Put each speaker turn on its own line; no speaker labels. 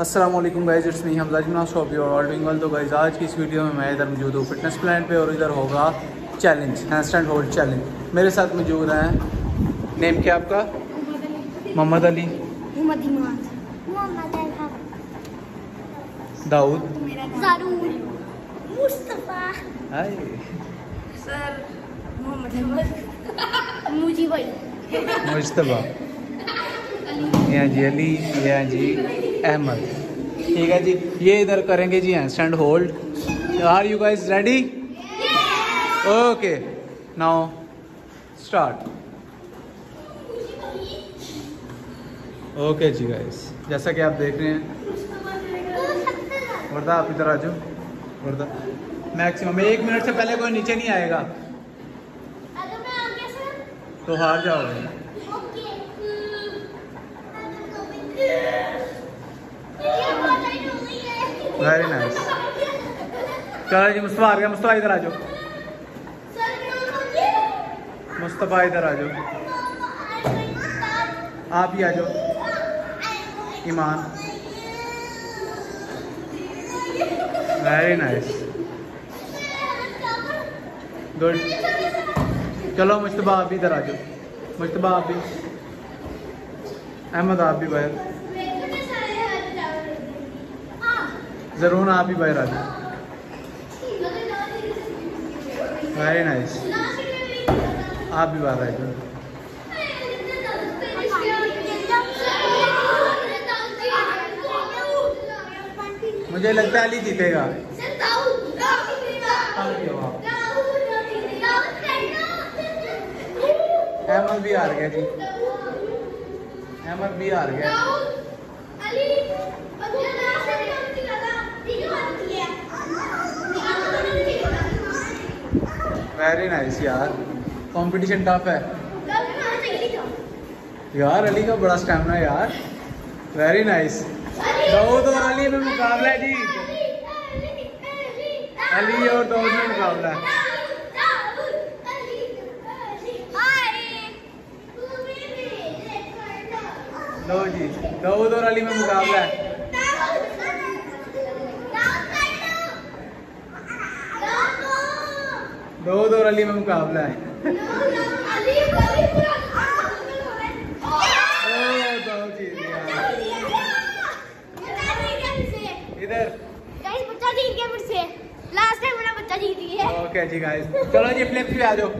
Aslam guys it's me Hamza जमना शॉप और ऑल डूइंग तो गाइज़ आज की इस वीडियो में मैं इधर मौजूद हूँ फिटनेस प्लान पे और इधर होगा challenge hand stand hold challenge मेरे साथ मौजूद हैं नेम क्या आपका? मोहम्मद अली। दाऊद। मुशतबा यहाँ जी अली। यहाँ जी। अहमद ठीक है जी ये इधर करेंगे जी handstand hold are you guys ready okay now start okay ji guys जैसा कि आप देख रहे हैं। वर्दा आप इधर आ जाओ। वर्दा। मैक्सिमम एक मिनट से पहले कोई नीचे नहीं आएगा। तो हार जाओगे। वेरी नाइस चलो जी, मुस्तफ़ा आ गया। मुस्तफ़ा इधर आ जाओ। मुस्तफ़ा इधर आ जाओ। आप ही आ जाओ। ईमान। वेरी नाइस गुड चलो मुश्तबा आप भी इधर आ जाओ। मुश्तबा आप भी। अहमद आप भी बाहर ज़रूर आप ही बाहर आ वेरी नाइस आप भी बाहर आ जाओ मुझे लगता है अली जीतेगा। अहमद भी हार गया जी। अहमद भी हार गया। वेरी नाइस यार कंपटीशन टफ है यार अली का बड़ा स्टैमिना यार वेरी नाइस दाऊद और अली में मुकाबला है जी अली और दाऊद में मुकाबला है लो जी दाऊद और अली में मुकाबला है दाऊद दो अली में मुकाबला है। इधर।
बच्चा जीत गया फिर से लास्ट टाइम मेरा बच्चा जीत गया।
ओके जी गाइस चलो जी फ्लिप पे आ जाओ।